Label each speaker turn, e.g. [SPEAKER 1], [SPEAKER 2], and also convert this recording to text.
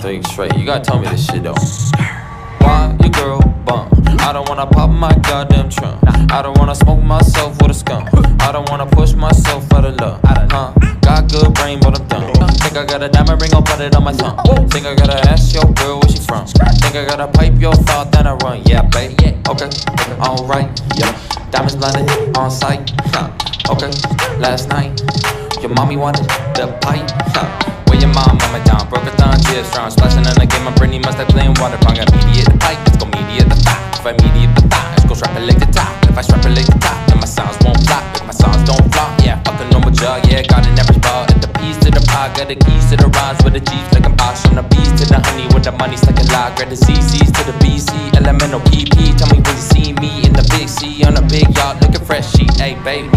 [SPEAKER 1] three straight. You gotta tell me this shit though. Why your girl bum? I don't wanna pop my goddamn trunk. I don't wanna smoke myself with a skunk. I don't wanna push myself out of love. Huh? Got good brain, but I'm dumb. Think I got a diamond ring, I'll put it on my thumb. Think I gotta ask your girl where she from. Think I gotta pipe your thought, then I run. Yeah, babe. Okay, alright. Yeah. Diamonds blinded on sight. Huh. Okay, last night. Your mommy wanted the pipe. Huh. Your mom, mama down, broke a thumb, tears strong, splashing in the game. My brainy must have playing water pong. Immediate the pipe, let's go mediate the thigh. If I mediate the thigh, let's go strap it like the top. If I strap it like the top, then my sounds won't flop. If my sounds don't flop, yeah, fuck a normal jug, yeah, got an average ball. And the peas to the pie, got the keys to the rhymes with the G's like I'm boss. From the bees to the honey, with the money stuck in lock. Grab the CCs to the BC, elemental PP. Tell me when you see me in the big C on a big yacht, looking fresh, she, hey, babe.